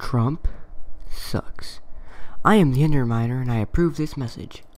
Trump sucks. I am the Underminer and I approve this message.